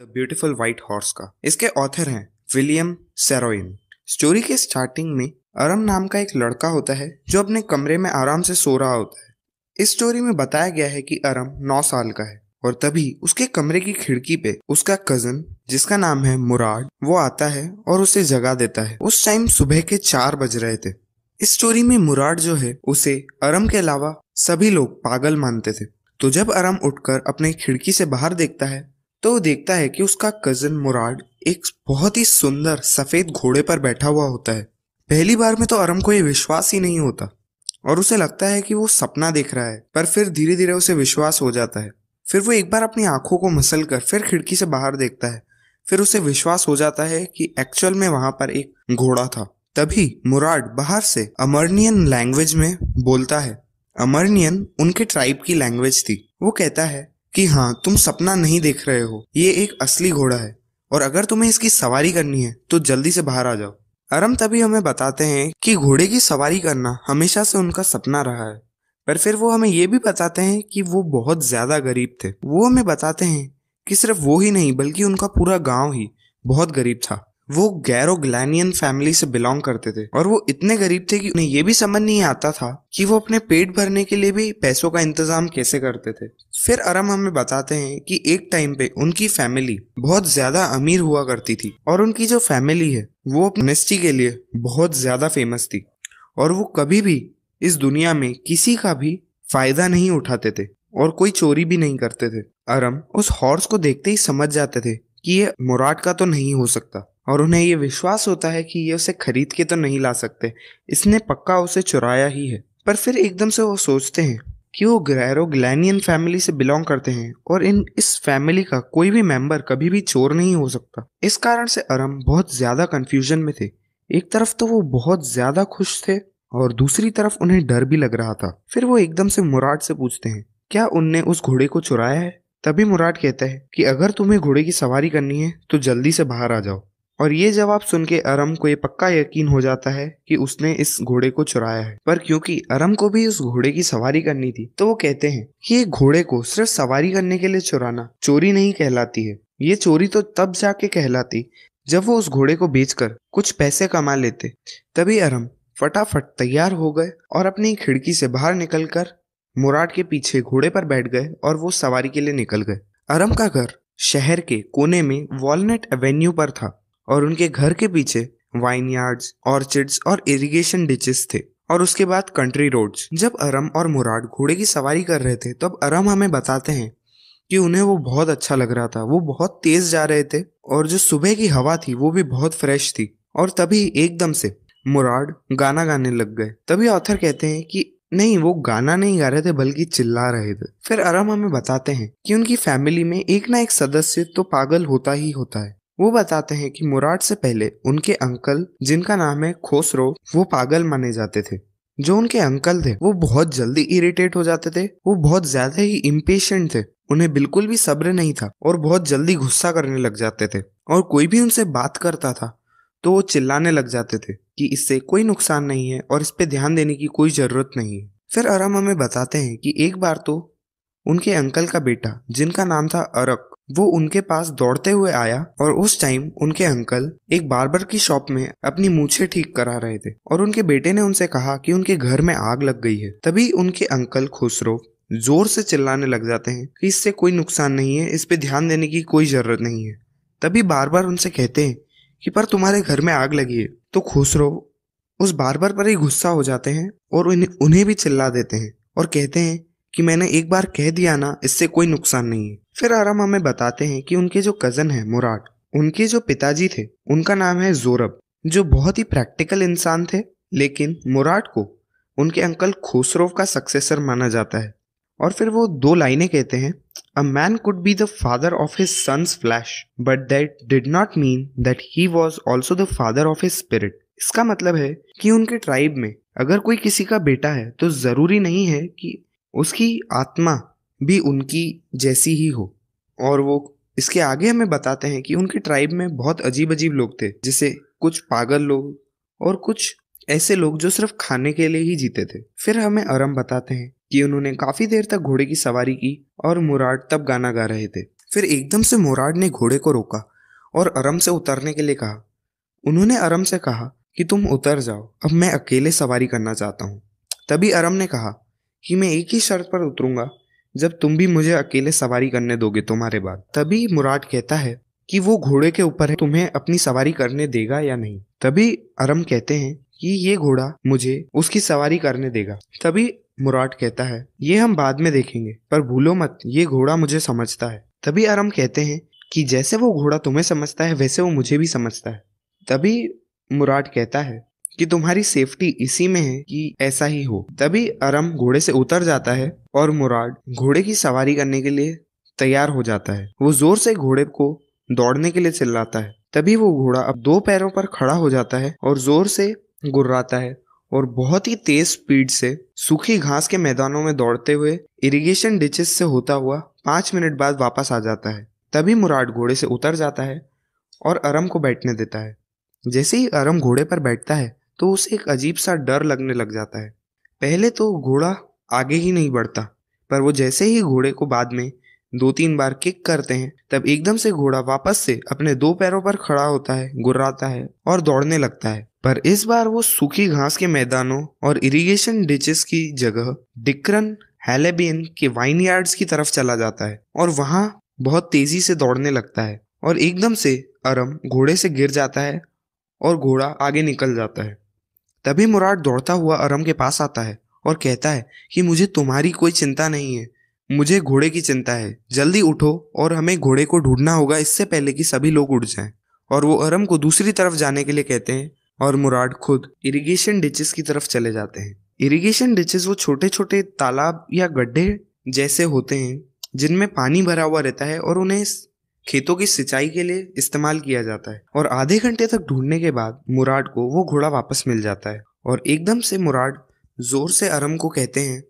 The beautiful white horse का। इसके author हैं विलियम सेरोइन स्टोरी के स्टार्टिंग में अरम नाम का एक लड़का होता है, जो अपने कमरे में आराम से सो रहा होता है। इस स्टोरी में बताया गया है कि अरम नौ साल का है और तभी उसके कमरे की खिड़की पे उसका कज़न जिसका नाम है मुराद, वो आता है और उसे जगा देता है। उस टाइम सुबह के चार बज रहे थे। इस स्टोरी में मुराद जो है, उसे अरम के अलावा सभी लोग पागल मानते थे। तो जब अरम उठकर अपने खिड़की से बाहर देखता है तो वो देखता है कि उसका कज़न मुराद एक बहुत ही सुंदर सफ़ेद घोड़े पर बैठा हुआ होता है। पहली बार में तो अरम को ये विश्वास ही नहीं होता और उसे लगता है कि वो सपना देख रहा है, पर फिर धीरे धीरे उसे विश्वास हो जाता है। फिर वो एक बार अपनी आँखों को मसल कर फिर खिड़की से बाहर देखता है। फिर उसे विश्वास हो जाता है कि एक्चुअल में वहाँ पर एक घोड़ा था। तभी मुराड बाहर से अमरनियन लैंग्वेज में बोलता है। अमरनियन उनके ट्राइब की लैंग्वेज थी। वो कहता है कि हाँ तुम सपना नहीं देख रहे हो। ये एक असली घोड़ा है। और अगर तुम्हें इसकी सवारी करनी है तो जल्दी से बाहर आ जाओ। अरम तभी हमें बताते हैं कि घोड़े की सवारी करना हमेशा से उनका सपना रहा है। पर फिर वो हमें ये भी बताते हैं कि वो बहुत ज़्यादा गरीब थे। वो हमें बताते हैं कि सिर्फ़ वो ही नहीं, बल्कि उनका पूरा गाँव ही बहुत गरीब था। वो गैरो ग्लैनियन फैमिली से बिलोंग करते थे। और वो इतने गरीब थे कि उन्हें ये भी समझ नहीं आता था कि वो अपने पेट भरने के लिए भी पैसों का इंतज़ाम कैसे करते थे। फिर अरम हमें बताते हैं कि एक टाइम पे उनकी फैमिली बहुत ज़्यादा अमीर हुआ करती थी और उनकी जो फैमिली है, वो ऑनेस्टी के लिए बहुत ज़्यादा फ़ेमस थी। और वो कभी भी इस दुनिया में किसी का भी फ़ायदा नहीं उठाते थे और कोई चोरी भी नहीं करते थे। अरम उस हॉर्स को देखते ही समझ जाते थे कि ये मुराद का तो नहीं हो सकता। और उन्हें ये विश्वास होता है कि ये उसे खरीद के तो नहीं ला सकते। इसने पक्का उसे चुराया ही है। पर फिर एकदम से वो सोचते हैं कि वो ग्रैरो ग्लैनियन फैमिली से बिलोंग करते हैं और इन इस फैमिली का कोई भी मेंबर कभी भी चोर नहीं हो सकता। इस कारण से अरम बहुत ज़्यादा कंफ्यूजन में थे। एक तरफ़ तो वो बहुत ज़्यादा खुश थे और दूसरी तरफ़ उन्हें डर भी लग रहा था। फिर वो एकदम से मुराद से पूछते हैं, क्या उनने उस घोड़े को चुराया है? तभी मुराद कहता है कि, अगर तुम्हें घोड़े की सवारी करनी है तो जल्दी से बाहर आ जाओ। और ये जवाब सुन के अरम को ये पक्का यकीन हो जाता है कि उसने इस घोड़े को चुराया है। पर क्योंकि अरम को भी उस घोड़े की सवारी करनी थी तो वो कहते हैं कि ये घोड़े को सिर्फ़ सवारी करने के लिए चुराना, चोरी नहीं कहलाती है। ये चोरी तो तब जाके कहलाती जब वो उस घोड़े को बेचकर कुछ पैसे कमा लेते। तभी अरम फटाफट तैयार हो गए और अपनी खिड़की से बाहर निकलकर मुराद के पीछे घोड़े पर बैठ गए और वो सवारी के लिए निकल गए। अरम का घर शहर के कोने में वॉलनट एवेन्यू पर था। और उनके घर के पीछे वाइन यार्ड्स ऑर्चिड्स और इरिगेशन डिचेस थे। और उसके बाद कंट्री रोड्स जब अरम और मुराद घोड़े की सवारी कर रहे थे, तब अरम हमें बताते हैं कि उन्हें वो बहुत अच्छा लग रहा था। वो बहुत तेज जा रहे थे और जो सुबह की हवा थी, वो भी बहुत फ्रेश थी। और तभी एकदम से मुराद गाना गाने लग गए। तभी ऑथर कहते हैं कि नहीं, वो गाना नहीं गा रहे थे, बल्कि चिल्ला रहे थे। फिर अरम हमें बताते हैं कि उनकी फैमिली में एक ना एक सदस्य तो पागल होता ही होता है। वो बताते हैं कि मुराद से पहले उनके अंकल, जिनका नाम है खोसरो, वो पागल माने जाते थे। जो उनके अंकल थे, वो बहुत जल्दी इरिटेट हो जाते थे, वो बहुत ज़्यादा ही इम्पेशेंट थे। उन्हें बिल्कुल भी सब्र नहीं था और बहुत जल्दी गुस्सा करने लग जाते थे और कोई भी उनसे बात करता था तो वो चिल्लाने लग जाते थे कि इससे कोई नुकसान नहीं है और इस पे ध्यान देने की कोई ज़रूरत नहीं है। फिर अरम हमें बताते हैं कि एक बार तो उनके अंकल का बेटा, जिनका नाम था अरक वो उनके पास दौड़ते हुए आया और उस टाइम उनके अंकल एक बार्बर की शॉप में अपनी मूछे ठीक करा रहे थे और उनके बेटे ने उनसे कहा कि उनके घर में आग लग गई है। तभी उनके अंकल खुसरो ज़ोर से चिल्लाने लग जाते हैं कि इससे कोई नुकसान नहीं है, इस पे ध्यान देने की कोई ज़रूरत नहीं है। तभी बार बार उनसे कहते हैं कि, पर तुम्हारे घर में आग लगी है। तो खुसरो उस बार बार पर ही गुस्सा हो जाते हैं और उन्हें भी चिल्ला देते हैं और कहते हैं कि मैंने एक बार कह दिया ना, इससे कोई नुकसान नहीं है। फिर आराम हमें बताते हैं कि उनके जो कज़न है, मुराद, उनके जो पिताजी थे, उनका नाम है जोरब, जो बहुत ही प्रैक्टिकल इंसान थे, लेकिन मुराद को उनके अंकल खुसरो का सक्सेसर माना जाता है। और फिर वो दो लाइनें कहते हैं a man could be the father of his sons flesh but that did not mean that he was also the father of his spirit इसका मतलब है कि उनके ट्राइब में अगर कोई किसी का बेटा है तो ज़रूरी नहीं है कि उसकी आत्मा भी उनकी जैसी ही हो। और वो इसके आगे हमें बताते हैं कि उनके ट्राइब में बहुत अजीब अजीब लोग थे, जिसे कुछ पागल लोग और कुछ ऐसे लोग जो सिर्फ़ खाने के लिए ही जीते थे। फिर हमें अरम बताते हैं कि उन्होंने काफ़ी देर तक घोड़े की सवारी की और मुराद तब गाना गा रहे थे। फिर एकदम से मुराद ने घोड़े को रोका और अरम से उतरने के लिए कहा। उन्होंने अरम से कहा कि तुम उतर जाओ, अब मैं अकेले सवारी करना चाहता हूँ। तभी अरम ने कहा कि मैं एक ही शर्त पर उतरूँगा। जब तुम भी मुझे अकेले सवारी करने दोगे तुम्हारे बाद, तभी मुराद कहता है कि वो घोड़े के ऊपर है, तुम्हें अपनी सवारी करने देगा या नहीं? तभी अरम कहते हैं कि ये घोड़ा मुझे उसकी सवारी करने देगा। तभी मुराद कहता है, ये हम बाद में देखेंगे, पर भूलो मत, ये घोड़ा मुझे समझता है। तभी अरम कहते हैं कि जैसे वो घोड़ा तुम्हें समझता है, वैसे वो मुझे भी समझता है। तभी मुराद कहता है कि तुम्हारी सेफ्टी इसी में है कि ऐसा ही हो। तभी अरम घोड़े से उतर जाता है और मुराद घोड़े की सवारी करने के लिए तैयार हो जाता है। वो ज़ोर से घोड़े को दौड़ने के लिए चिल्लाता है। तभी वो घोड़ा अब दो पैरों पर खड़ा हो जाता है और ज़ोर से गुर्राता है और बहुत ही तेज स्पीड से सूखी घास के मैदानों में दौड़ते हुए इरिगेशन डिचेस से होता हुआ पाँच मिनट बाद वापस आ जाता है। तभी मुराद घोड़े से उतर जाता है और अरम को बैठने देता है। जैसे ही अरम घोड़े पर बैठता है तो उसे एक अजीब सा डर लगने लग जाता है। पहले तो घोड़ा आगे ही नहीं बढ़ता, पर वो जैसे ही घोड़े को बाद में दो तीन बार किक करते हैं, तब एकदम से घोड़ा वापस से अपने दो पैरों पर खड़ा होता है, गुर्राता है और दौड़ने लगता है। पर इस बार वो सूखी घास के मैदानों और इरिगेशन डिचेस की जगह डिक्रन हेलेबियन के वाइन की तरफ़ चला जाता है और वहाँ बहुत तेज़ी से दौड़ने लगता है और एकदम से अरम घोड़े से गिर जाता है और घोड़ा आगे निकल जाता है। तभी मुराद दौड़ता हुआ अरम के पास आता है और कहता है कि मुझे तुम्हारी कोई चिंता नहीं है, मुझे घोड़े की चिंता है। जल्दी उठो और हमें घोड़े को ढूंढना होगा, इससे पहले कि सभी लोग उठ जाएँ। और वो अरम को दूसरी तरफ़ जाने के लिए कहते हैं और मुराद खुद इरिगेशन डिचेस की तरफ़ चले जाते हैं। इरिगेशन डिचेस वो छोटे छोटे तालाब या गड्ढे जैसे होते हैं, जिनमें पानी भरा हुआ रहता है और उन्हें खेतों की सिंचाई के लिए इस्तेमाल किया जाता है और आधे घंटे तक ढूँढने के बाद मुराड को वो घोड़ा वापस मिल जाता है। और एकदम से मुराड ज़ोर से अरम को कहते हैं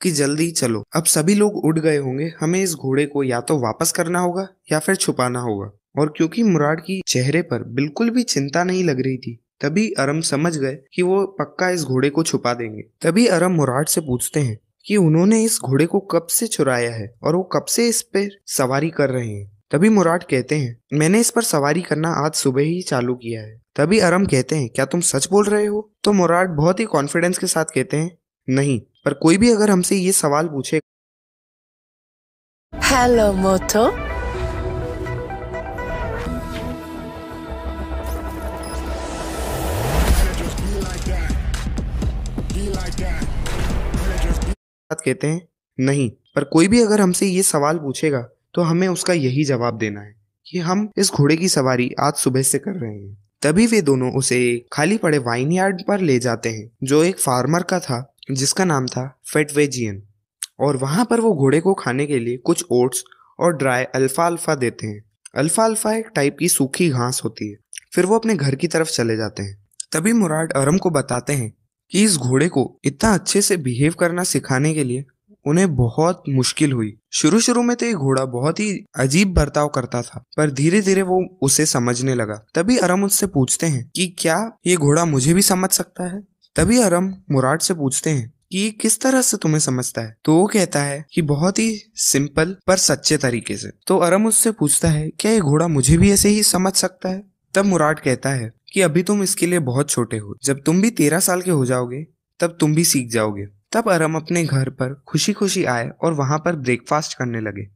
कि जल्दी चलो। अब सभी लोग उठ गए होंगे। हमें इस घोड़े को या तो वापस करना होगा या फिर छुपाना होगा। और क्योंकि मुराड की चेहरे पर बिल्कुल भी चिंता नहीं लग रही थी, तभी अरम समझ गए कि वो पक्का इस घोड़े को छुपा देंगे। तभी अरम मुराड से पूछते हैं कि उन्होंने इस घोड़े को कब से चुराया है और वो कब से इस पर सवारी कर रहे हैं? तभी मुराद कहते हैं मैंने इस पर सवारी करना आज सुबह ही चालू किया है। तभी अरम कहते हैं क्या तुम सच बोल रहे हो? तो मुराद बहुत ही कॉन्फिडेंस के साथ कहते हैं नहीं पर कोई भी अगर हमसे ये सवाल पूछे हेलो मोटो कहते हैं नहीं पर कोई भी अगर हमसे ये सवाल पूछेगा तो हमें उसका यही जवाब देना है कि हम इस घोड़े की सवारी आज सुबह से कर रहे हैं। तभी वे दोनों उसे खाली पड़े वाइन यार्ड पर ले जाते हैं, जो एक फार्मर का था, जिसका नाम था फेटवेजियन। और वहाँ पर वो घोड़े को खाने के लिए कुछ ओट्स और ड्राई अल्फ़ा अल्फ़ा देते हैं। अल्फ़ा अल्फ़ा एक टाइप की सूखी घास होती है। फिर वो अपने घर की तरफ़ चले जाते हैं। तभी मुराद अरम को बताते हैं कि इस घोड़े को इतना अच्छे से बिहेव करना सिखाने के लिए उन्हें बहुत मुश्किल हुई। शुरू शुरू में तो ये घोड़ा बहुत ही अजीब बर्ताव करता था, पर धीरे धीरे वो उसे समझने लगा। तभी अरम उससे पूछते हैं कि क्या ये घोड़ा मुझे भी समझ सकता है? तभी अरम मुराद से पूछते हैं कि ये किस तरह से तुम्हें समझता है? तो वो कहता है कि बहुत ही सिंपल, पर सच्चे तरीके से। तो अरम उससे पूछता है, क्या ये घोड़ा मुझे भी ऐसे ही समझ सकता है? तब मुराद कहता है कि अभी तुम इसके लिए बहुत छोटे हो। जब तुम भी तेरह साल के हो जाओगे, तब तुम भी सीख जाओगे। तब अरम अपने घर पर खुशी खुशी आए और वहाँ पर ब्रेकफास्ट करने लगे।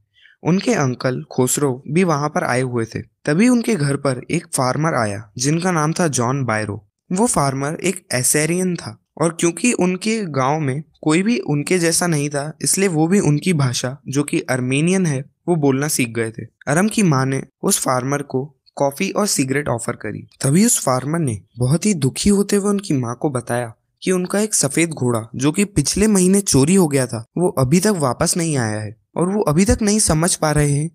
उनके अंकल खोसरो भी वहाँ पर आए हुए थे। तभी उनके घर पर एक फार्मर आया, जिनका नाम था जॉन बायरो वो फार्मर एक एसेरियन था और क्योंकि उनके गाँव में कोई भी उनके जैसा नहीं था, इसलिए वो भी उनकी भाषा, जो कि अर्मेनियन है, वो बोलना सीख गए थे। अरम की माँ ने उस फार्मर को कॉफ़ी और सिगरेट ऑफ़र करी। तभी उस फार्मर ने बहुत ही दुखी होते हुए उनकी माँ को बताया कि उनका एक सफ़ेद घोड़ा, जो कि पिछले महीने चोरी हो गया था, वो अभी तक वापस नहीं आया है और वो अभी तक नहीं समझ पा रहे हैं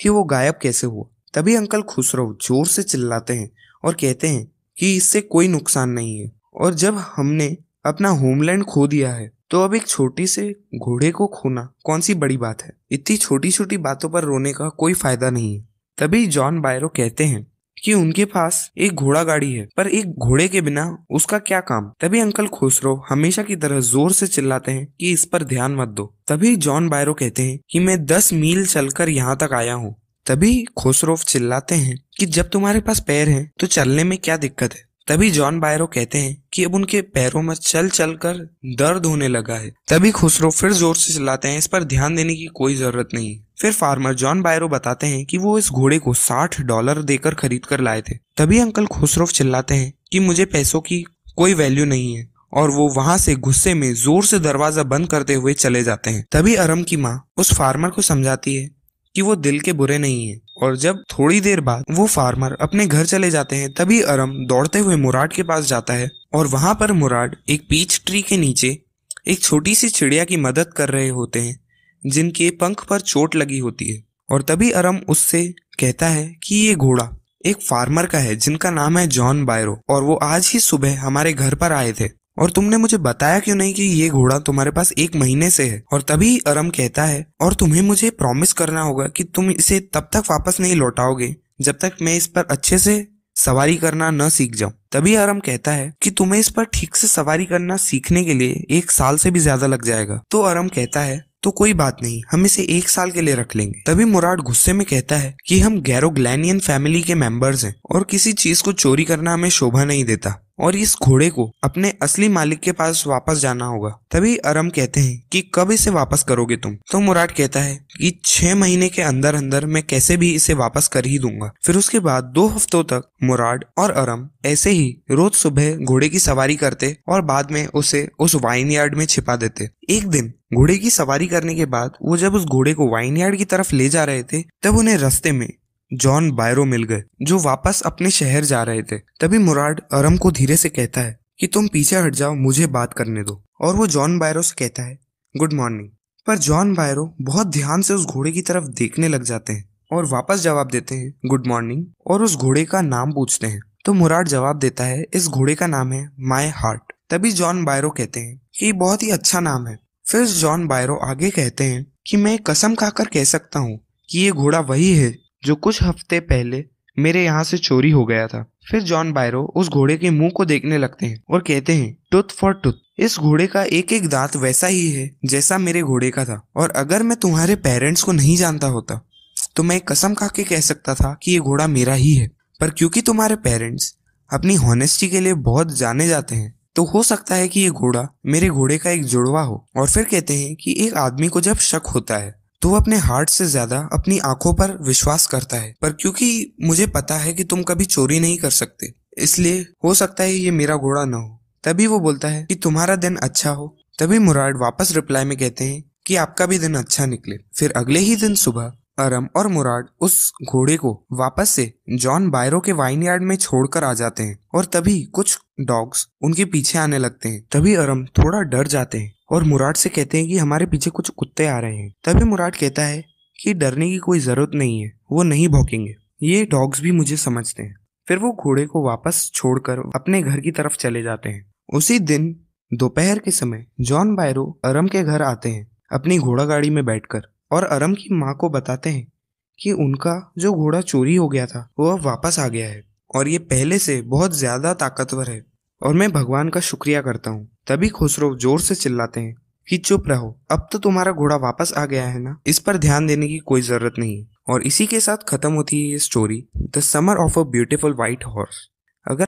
कि वो गायब कैसे हुआ। तभी अंकल खुसरो ज़ोर से चिल्लाते हैं और कहते हैं कि इससे कोई नुकसान नहीं है। और जब हमने अपना होमलैंड खो दिया है तो अब एक छोटी से घोड़े को खोना कौन सी बड़ी बात है? इतनी छोटी छोटी बातों पर रोने का कोई फ़ायदा नहीं है। तभी जॉन बायरो कहते हैं कि उनके पास एक घोड़ा गाड़ी है, पर एक घोड़े के बिना उसका क्या काम? तभी अंकल खुसरो हमेशा की तरह ज़ोर से चिल्लाते हैं कि इस पर ध्यान मत दो। तभी जॉन बायरो कहते हैं कि मैं दस मील चलकर यहाँ तक आया हूँ। तभी खुसरोफ चिल्लाते हैं कि जब तुम्हारे पास पैर हैं तो चलने में क्या दिक्कत है? तभी जॉन बायरो कहते हैं कि अब उनके पैरों में चल चल कर दर्द होने लगा है। तभी खुसरो फिर ज़ोर से चिल्लाते हैं, इस पर ध्यान देने की कोई ज़रूरत नहीं फिर फार्मर जॉन बायरो बताते हैं कि वो इस घोड़े को साठ डॉलर देकर खरीद कर लाए थे। तभी अंकल खुसरोफ चिल्लाते हैं कि मुझे पैसों की कोई वैल्यू नहीं है और वो वहाँ से गुस्से में ज़ोर से दरवाज़ा बंद करते हुए चले जाते हैं। तभी अरम की माँ उस फार्मर को समझाती है कि वो दिल के बुरे नहीं है और जब थोड़ी देर बाद वो फार्मर अपने घर चले जाते हैं, तभी अरम दौड़ते हुए मुराड के पास जाता है और वहाँ पर मुराड एक पीच ट्री के नीचे एक छोटी सी चिड़िया की मदद कर रहे होते हैं। जिनके पंख पर चोट लगी होती है। और तभी अरम उससे कहता है कि ये घोड़ा एक फार्मर का है, जिनका नाम है जॉन बायरो, और वो आज ही सुबह हमारे घर पर आए थे। और तुमने मुझे बताया क्यों नहीं कि ये घोड़ा तुम्हारे पास एक महीने से है? और तभी अरम कहता है, और तुम्हें मुझे प्रॉमिस करना होगा कि तुम इसे तब तक वापस नहीं लौटाओगे, जब तक मैं इस पर अच्छे से सवारी करना न सीख जाऊँ। तभी अरम कहता है कि तुम्हें इस पर ठीक से सवारी करना सीखने के लिए एक साल से भी ज़्यादा लग जाएगा। तो अरम कहता है तो कोई बात नहीं, हम इसे एक साल के लिए रख लेंगे। तभी मुराद गुस्से में कहता है कि हम गैरोग्लैनियन फैमिली के मेंबर्स हैं और किसी चीज़ को चोरी करना हमें शोभा नहीं देता। और इस घोड़े को अपने असली मालिक के पास वापस जाना होगा। तभी अरम कहते हैं कि कब इसे वापस करोगे तुम? तो मुराद कहता है कि छह महीने के अंदर अंदर मैं कैसे भी इसे वापस कर ही दूँगा। फिर उसके बाद दो हफ्तों तक मुराद और अरम ऐसे ही रोज सुबह घोड़े की सवारी करते और बाद में उसे उस वाइन यार्ड में छिपा देते। एक दिन घोड़े की सवारी करने के बाद वो जब उस घोड़े को वाइन यार्ड की तरफ़ ले जा रहे थे, तब उन्हें रस्ते में जॉन बायरो मिल गए, जो वापस अपने शहर जा रहे थे। तभी मुराड अरम को धीरे से कहता है कि तुम पीछे हट जाओ, मुझे बात करने दो। और वो जॉन बायरो से कहता है, गुड मॉर्निंग। पर जॉन बायरो बहुत ध्यान से उस घोड़े की तरफ़ देखने लग जाते हैं और वापस जवाब देते हैं, गुड मॉर्निंग। और उस घोड़े का नाम पूछते हैं। तो मुराड जवाब देता है, इस घोड़े का नाम है माई हार्ट। तभी जॉन बायरो कहते हैं कि बहुत ही अच्छा नाम है। फिर जॉन बायरो आगे कहते हैं कि मैं कसम खाकर कह सकता हूँ कि ये घोड़ा वही है जो कुछ हफ़्ते पहले मेरे यहाँ से चोरी हो गया था। फिर जॉन बायरो उस घोड़े के मुँह को देखने लगते हैं और कहते हैं, टूथ फॉर टूथ, इस घोड़े का एक एक दांत वैसा ही है जैसा मेरे घोड़े का था। और अगर मैं तुम्हारे पेरेंट्स को नहीं जानता होता तो मैं कसम खा के कह सकता था कि ये घोड़ा मेरा ही है। पर क्योंकि तुम्हारे पेरेंट्स अपनी हॉनेस्टी के लिए बहुत जाने जाते हैं तो हो सकता है कि ये घोड़ा मेरे घोड़े का एक जुड़वा हो। और फिर कहते हैं कि एक आदमी को जब शक होता है तो अपने हार्ट से ज़्यादा अपनी आँखों पर विश्वास करता है। पर क्योंकि मुझे पता है कि तुम कभी चोरी नहीं कर सकते, इसलिए हो सकता है ये मेरा घोड़ा न हो। तभी वो बोलता है कि तुम्हारा दिन अच्छा हो। तभी मुराड वापस रिप्लाई में कहते हैं कि आपका भी दिन अच्छा निकले। फिर अगले ही दिन सुबह अरम और मुराद उस घोड़े को वापस से जॉन बायरो के वाइन यार्ड में छोड़कर आ जाते हैं और तभी कुछ डॉग्स उनके पीछे आने लगते हैं। तभी अरम थोड़ा डर जाते हैं और मुराद से कहते हैं कि हमारे पीछे कुछ कुत्ते आ रहे हैं। तभी मुराद कहता है कि डरने की कोई ज़रूरत नहीं है, वो नहीं भौकेंगे। ये डॉग्स भी मुझे समझते हैं। फिर वो घोड़े को वापस छोड़कर अपने घर की तरफ़ चले जाते हैं। उसी दिन दोपहर के समय जॉन बायरो अरम के घर आते हैं, अपनी घोड़ा गाड़ी में बैठकर। और अरम की माँ को बताते हैं कि उनका जो घोड़ा चोरी हो गया था वह वापस आ गया है। और ये पहले से बहुत ज़्यादा ताकतवर है। और मैं भगवान का शुक्रिया करता हूँ। तभी खुसरो ज़ोर से चिल्लाते हैं कि चुप रहो, अब तो तुम्हारा घोड़ा वापस आ गया है ना? इस पर ध्यान देने की कोई ज़रूरत नहीं और इसी के साथ खत्म होती है ये story the summer of a beautiful white horse अगर